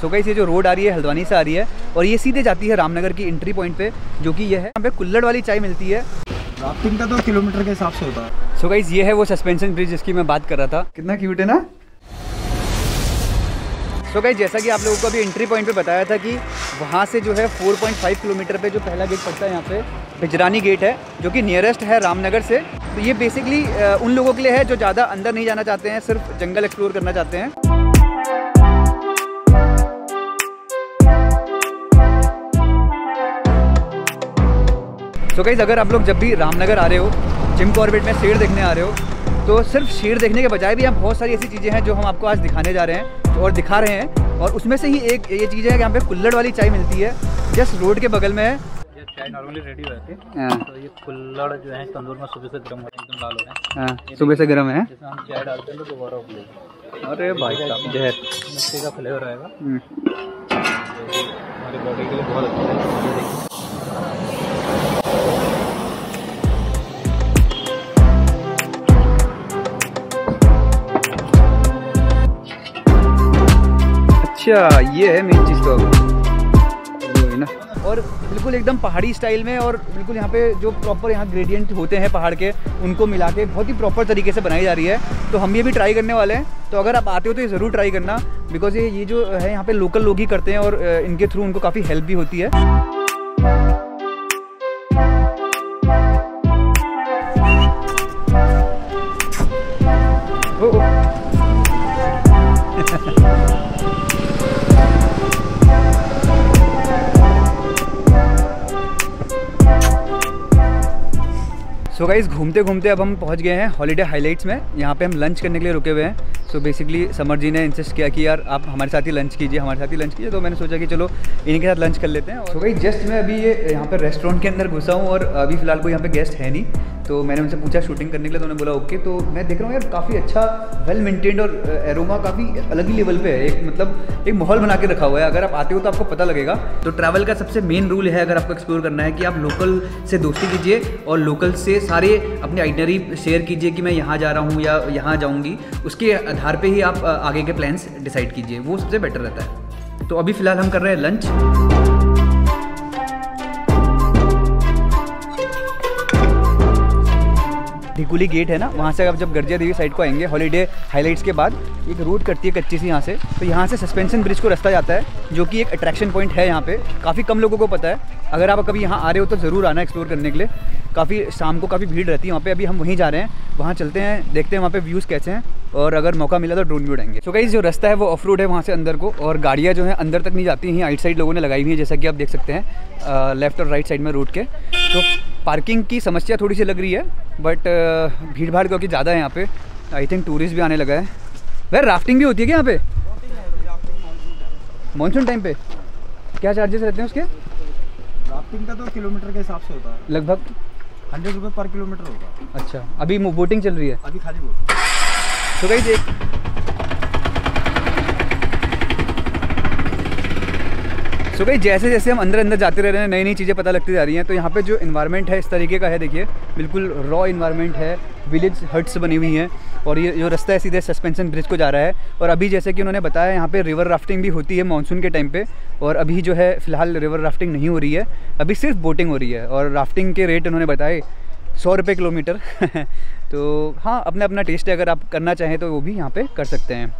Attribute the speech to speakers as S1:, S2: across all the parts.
S1: सो ये जो रोड आ रही है हल्द्वानी से आ रही है और ये सीधे जाती है रामनगर की एंट्री पॉइंट पे जो कि ये है। यहाँ पे कुल्लड़ वाली चाय मिलती है।
S2: राफ्टिंग का तो किलोमीटर के हिसाब से होता है।
S1: सो गाइस ये है वो सस्पेंशन ब्रिज जिसकी मैं बात कर रहा था। कितना क्यूट है ना? सो so गाइस जैसा कि आप लोगों को अभी एंट्री पॉइंट पे बताया था कि वहाँ से जो है 4.5 किलोमीटर पे जो पहला गेट पड़ता है यहाँ पे बिजरानी गेट है जो कि नियरेस्ट है रामनगर से। तो ये बेसिकली उन लोगों के लिए है जो ज़्यादा अंदर नहीं जाना चाहते हैं सिर्फ़ जंगल एक्सप्लोर करना चाहते हैं। तो गाइज़ अगर आप लोग जब भी रामनगर आ रहे हो जिम कॉर्बेट में शेर देखने आ रहे हो तो सिर्फ़ शेर देखने के बजाय भी यहाँ बहुत सारी ऐसी चीज़ें हैं जो हम आपको आज दिखाने जा रहे हैं और दिखा रहे हैं। और उसमें से ही एक ये चीज़ है कि यहाँ पे कुल्लड़ वाली चाय मिलती है जस्ट रोड के बगल में है।
S3: चाय नॉर्मली रेडी हो। तो ये कुल्लड़ जो है तंदूर में सुबह से गर्म होते एकदम लाल हो
S1: हाँ, सुबह से गर्म है।
S3: हम चाय डालते हैं तो दोबारा उबलेगा
S1: अरे भाई साहब जहर।
S3: मिट्टी का फ्लेवर आएगा।
S1: हम्म।
S3: हमारी बॉडी के लिए बहुत अच्छा है।
S1: अच्छा ये है मेन चीज़ तो ना। और बिल्कुल एकदम पहाड़ी स्टाइल में और बिल्कुल यहाँ पे जो प्रॉपर यहाँ ग्रेडियंट होते हैं पहाड़ के, उनको मिला के बहुत ही प्रॉपर तरीके से बनाई जा रही है। तो हम ये भी ट्राई करने वाले हैं। तो अगर आप आते हो तो ये ज़रूर ट्राई करना बिकॉज़ ये ये जो है यहाँ पे लोकल लोग ही करते हैं और इनके थ्रू उनको काफ़ी हेल्प भी होती है। गाइज़ घूमते घूमते अब हम पहुँच गए हैं हॉलीडे हाईलाइट्स में। यहाँ पे हम लंच करने के लिए रुके हुए हैं। सो बेसिकली समर जी ने इंसिस्ट किया कि यार, आप हमारे साथ ही लंच कीजिए, हमारे साथ ही लंच कीजिए। तो मैंने सोचा कि चलो, इन्हीं के साथ लंच कर लेते हैं। सो भाई जस्ट मैं अभी ये, यहाँ पर रेस्टोरेंट के अंदर घुसा हूँ और अभी फ़िलहाल कोई यहाँ पे गेस्ट है नहीं। तो मैंने उनसे पूछा शूटिंग करने के लिए तो उन्होंने बोला ओके तो मैं देख रहा हूँ यार, काफ़ी अच्छा वेल मेंटेन्ड और एरोमा काफ़ी अलग ही लेवल पे है। एक मतलब एक माहौल बना के रखा हुआ है। अगर आप आते हो तो आपको पता लगेगा। तो ट्रैवल का सबसे मेन रूल है, अगर आपको एक्सप्लोर करना है, कि आप लोकल से दोस्ती कीजिए और लोकल से सारे अपनी आइटनरी शेयर कीजिए कि मैं यहाँ जा रहा हूँ या यहाँ जाऊँगी। उसके आधार पे ही आप आगे के प्लान्स डिसाइड कीजिए। वो सबसे बेटर रहता है। तो अभी फ़िलहाल हम कर रहे हैं लंच ढिकुली गेट है ना? वहाँ से आप जब गर्जिया देवी साइड को आएँगे हॉलीडे हाइलाइट्स के बाद, एक रूट करती है कच्ची सी यहाँ से। तो यहाँ से सस्पेंशन ब्रिज को रास्ता जाता है, जो कि एक अट्रैक्शन पॉइंट है यहाँ पे। काफ़ी कम लोगों को पता है। अगर आप कभी यहाँ आ रहे हो तो ज़रूर आना एक्सप्लोर करने के लिए। काफ़ी शाम को काफ़ी भीड़ रहती है वहाँ पे अभी हम वहीं जा रहे हैं वहाँ चलते हैं देखते हैं वहाँ पे व्यूज़ कैसे हैं और अगर मौका मिला तो ड्रोन भी उड़ाएँगे। तो गाइस जो रास्ता है वो ऑफ़ रोड है वहाँ से अंदर को और गाड़ियाँ जो हैं अंदर तक नहीं जाती हैं आइट साइड लोगों ने लगाई हुई है जैसा कि आप देख सकते हैं लेफ़्ट और राइट साइड में रोड के। तो पार्किंग की समस्या थोड़ी सी लग रही है बट भीड़ भाड़ क्योंकि ज़्यादा है यहाँ पे आई थिंक टूरिस्ट भी आने लगा है। भाई राफ्टिंग भी होती है क्या यहाँ पे? मानसून टाइम पे। क्या चार्जेस रहते हैं उसके?
S2: राफ्टिंग का तो किलोमीटर के हिसाब से होता है।
S1: लगभग?
S2: हंड्रेड रुपये पर किलोमीटर होगा।
S1: अच्छा अभी बोटिंग चल रही है।
S2: अभी खाली बोटिंग
S1: तो कहीं एक सो भाई, जैसे जैसे हम अंदर अंदर जाते रह रहे हैं नई नई चीज़ें पता लगती जा रही हैं तो यहाँ पे जो इन्वायरमेंट है, इस तरीके का है, देखिए। बिल्कुल रॉ इन्वायरमेंट है विलेज हट्स बनी हुई हैं, और ये जो रास्ता है, सीधे सस्पेंशन ब्रिज को जा रहा है। और अभी जैसे कि उन्होंने बताया, यहाँ पे रिवर राफ्टिंग भी होती है मानसून के टाइम पे, और अभी जो है, फ़िलहाल रिवर राफ्टिंग नहीं हो रही है। अभी सिर्फ़ बोटिंग हो रही है, और राफ्टिंग के रेट उन्होंने बताए, सौ रुपये किलोमीटर। तो हाँ अपना अपना टेस्ट है, अगर आप करना चाहें तो वो भी यहाँ पर कर सकते हैं।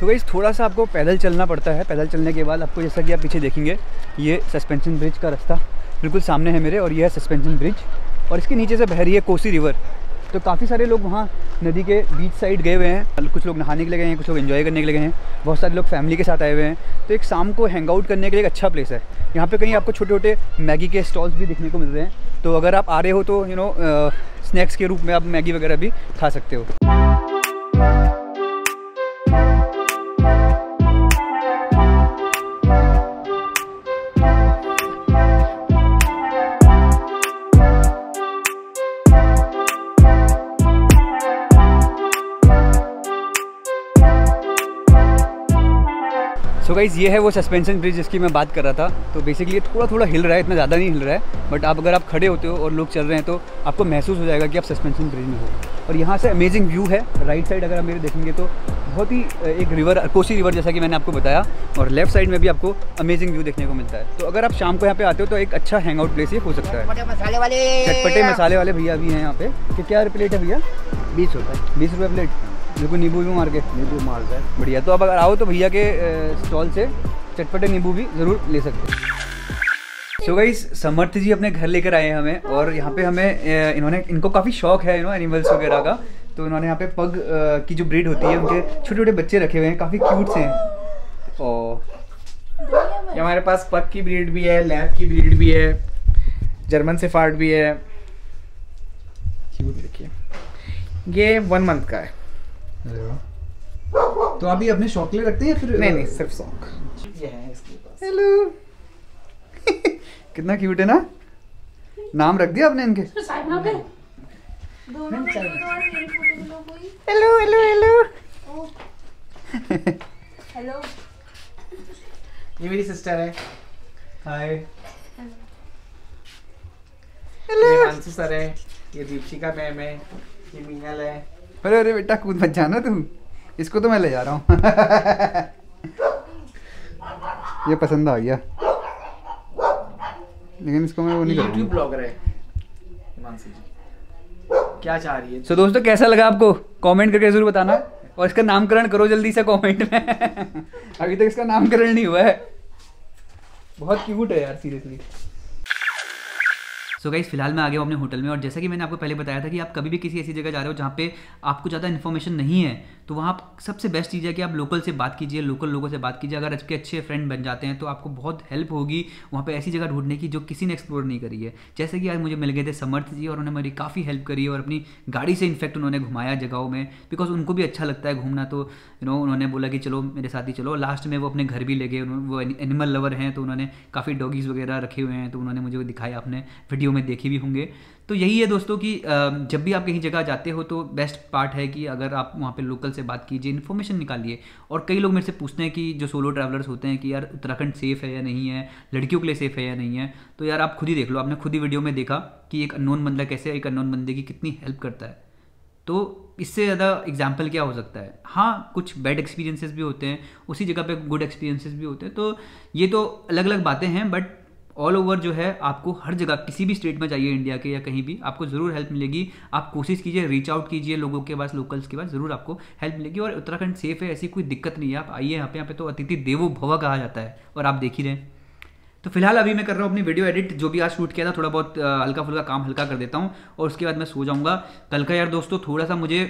S1: सो गाइस, थोड़ा सा आपको पैदल चलना पड़ता है। पैदल चलने के बाद आपको जैसा कि आप पीछे देखेंगे, ये सस्पेंशन ब्रिज का रास्ता बिल्कुल सामने है मेरे और ये है सस्पेंशन ब्रिज और इसके नीचे से बह रही है कोसी रिवर तो काफ़ी सारे लोग वहाँ नदी के बीच साइड गए हुए हैं। कुछ लोग नहाने के लिए गए हैं, कुछ लोग एंजॉय करने के लिए गए हैं। बहुत सारे लोग फैमिली के साथ आए हुए हैं। तो एक शाम को हैंग आउट करने के लिए एक अच्छा प्लेस है। यहाँ पे कहीं आपको छोटे छोटे मैगी के स्टॉल्स भी देखने को मिल रहे हैं। तो अगर आप आ रहे हो तो यू नो स्नैक्स के रूप में आप मैगी वगैरह भी खा सकते हो। सो गाइज़ ये है वो सस्पेंशन ब्रिज जिसकी मैं बात कर रहा था। तो बेसिकली ये थोड़ा थोड़ा हिल रहा है इतना ज़्यादा नहीं हिल रहा है बट आप अगर आप खड़े होते हो और लोग चल रहे हैं तो आपको महसूस हो जाएगा कि आप सस्पेंशन ब्रिज में हो। और यहाँ से अमेजिंग व्यू है राइट साइड अगर आप मेरे देखेंगे तो बहुत ही एक रिवर कोसी रिवर जैसा कि मैंने आपको बताया और लेफ़्ट साइड में भी आपको अमेजिंग व्यू देखने को मिलता है। तो अगर आप शाम को यहाँ पे आते हो तो एक अच्छा हैंग आउट प्लेस ये हो सकता है। चटपटे मसाले वाले। भैया भी हैं यहाँ पे। कि क्या प्लेट है भैया?
S4: बीस रुपये
S1: बीस रुपये प्लेट बिल्कुल नींबू भी मार के।
S4: नींबू मार है।
S1: बढ़िया तो अब अगर आओ तो भैया के स्टॉल से चटपटे नींबू भी ज़रूर ले सकते हो। सो गाइस समर्थ जी अपने घर लेकर आए हैं हमें और यहाँ पे हमें इन्होंने इनको काफ़ी शौक है यू नो एनिमल्स वगैरह का। तो इन्होंने यहाँ पे पग की जो ब्रीड होती है उनके छोटे छोटे बच्चे रखे हुए हैं काफ़ी क्यूट से हैं। और
S5: हमारे पास पग की ब्रीड भी है लैब की ब्रीड भी है जर्मन से फार्ट भी है। क्यूट देखिए। ये वन मंथ का है।
S1: तो आप ये अपने शौक लिए रखते हैं फिर
S5: नहीं नहीं सिर्फ़ सॉन्ग ये है इसके पास।
S1: हेलो कितना क्यूट है ना? नाम रख दिया आपने इनके।
S5: हेलो हेलो हेलो
S6: हेलो
S5: ये मेरी सिस्टर है।
S1: हाय
S5: ये मानसू सर है। ये दीपशिका मैम है। ये मीनल है।
S1: अरे अरे बेटा कूद मत जाना तू। इसको तो मैं ले जा रहा हूँ। ये पसंद आ गया। लेकिन इसको मैं वो नहीं
S5: यूट्यूब
S1: करूँगा
S5: ब्लॉगर है हिमांशु जी। क्या चाह रही है?
S1: सो दोस्तों कैसा लगा आपको? कमेंट करके ज़रूर बताना। और इसका नामकरण करो जल्दी से कमेंट में। अभी तक इसका नामकरण नहीं हुआ है। बहुत क्यूट है यार सीरियसली सो गाइस फ़िलहाल मैं आ गया हूँ अपने होटल में और जैसा कि मैंने आपको पहले बताया था कि आप कभी भी किसी ऐसी जगह जा रहे हो जहाँ पे आपको ज़्यादा इन्फॉर्मेशन नहीं है तो वहाँ सबसे बेस्ट चीज़ है कि आप लोकल से बात कीजिए लोकल लोगों से बात कीजिए। अगर आपके अच्छे फ्रेंड बन जाते हैं तो आपको बहुत हेल्प होगी वहाँ पे ऐसी जगह ढूँढने की जो किसी ने एक्सप्लोर नहीं करी है। जैसे कि आज मुझे मिल गए थे समर्थ जी और उन्होंने मेरी काफ़ी हेल्प करी और अपनी गाड़ी से इनफैक्ट उन्होंने घुमाया जगहों में बिकॉज़ उनको भी अच्छा लगता है घूमना। तो यू नो उन्होंने बोला कि चलो, मेरे साथ ही चलो। लास्ट में वो अपने घर भी ले गए वो एनिमल लवर हैं तो उन्होंने काफ़ी डॉगीज़ वगैरह रखे हुए हैं तो उन्होंने मुझे दिखाया अपने वीडियो में देखे भी होंगे। तो यही है दोस्तों कि जब भी आप कहीं जगह जाते हो तो बेस्ट पार्ट है कि अगर आप वहाँ पे लोकल से बात कीजिए इन्फॉर्मेशन निकालिए। और कई लोग मेरे से पूछते हैं कि जो सोलो ट्रैवलर्स होते हैं कि यार, उत्तराखंड सेफ़ है या नहीं है? लड़कियों के लिए सेफ़ है या नहीं है? तो यार, आप खुद ही देख लो। आपने खुद ही वीडियो में देखा कि एक अननोन बंदा कैसे एक अननोन बंदे की कितनी हेल्प करता है। तो इससे ज़्यादा एग्ज़ाम्पल क्या हो सकता है? हाँ कुछ बैड एक्सपीरियंसेस भी होते हैं। उसी जगह पे गुड एक्सपीरियंसेस भी होते हैं। तो ये तो अलग अलग बातें हैं बट ऑल ओवर जो है, आपको हर जगह, किसी भी स्टेट में जाइए इंडिया के या कहीं भी, आपको ज़रूर हेल्प मिलेगी। आप कोशिश कीजिए रीच आउट कीजिए लोगों के पास लोकल्स के पास, ज़रूर आपको हेल्प मिलेगी। और उत्तराखंड सेफ़ है, ऐसी कोई दिक्कत नहीं है। आप आइए यहाँ पे यहाँ पे तो अतिथि देवो भव कहा जाता है, और आप देख ही रहे तो फ़िलहाल अभी मैं कर रहा हूँ अपनी वीडियो एडिट जो भी आज शूट किया था, थोड़ा बहुत हल्का फुल्का काम हल्का कर देता हूँ, और उसके बाद मैं सो जाऊँगा। कल का यार दोस्तों, थोड़ा सा मुझे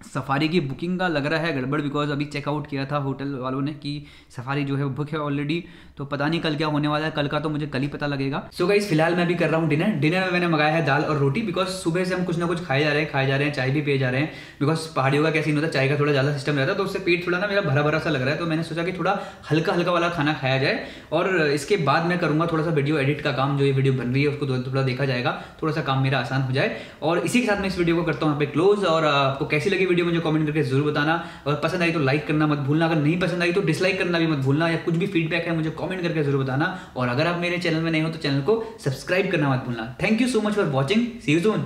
S1: सफारी की बुकिंग का लग रहा है गड़बड़ बिकॉज़ अभी चेकआउट किया था होटल वालों ने कि सफारी जो है बुक है ऑलरेडी तो पता नहीं कल क्या होने वाला है, कल का तो मुझे कल ही पता लगेगा। सो so गाइस फ़िलहाल मैं भी कर रहा हूँ डिनर डिनर में मैंने मंगाया है दाल और रोटी बिकॉज़ सुबह से हम कुछ ना कुछ खाए जा रहे हैं, खाए जा रहे हैं, चाय भी पिए जा रहे हैं। बिकॉज़ पहाड़ियों का कैसे होता, चाय का थोड़ा ज़्यादा सिस्टम रहता है तो उससे पेट थोड़ा ना मेरा भरा भरा सा लग रहा है। तो मैंने सोचा कि थोड़ा हल्का हल्का वाला खाना खाया जाए और इसके बाद मैं करूँगा थोड़ा सा वीडियो एडिट का काम, जो ये वीडियो बन रही है, उसको थोड़ा देखा जाएगा, थोड़ा सा काम मेरा आसान हो जाए। और इसी के साथ मैं इस वीडियो को करता हूँ यहाँ पे क्लोज और आपको कैसी लगी वीडियो मुझे कमेंट करके ज़रूर बताना। और पसंद आई तो लाइक करना मत भूलना। अगर नहीं पसंद आई तो डिसलाइक करना भी मत भूलना। या कुछ भी फीडबैक है, मुझे कमेंट करके ज़रूर बताना। और अगर आप मेरे चैनल में नहीं हो तो चैनल को सब्सक्राइब करना मत भूलना। Thank you so much for watching see you soon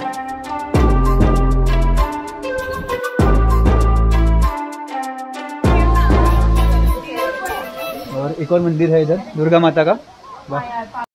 S1: और एक और मंदिर है इधर, दुर्गा माता का।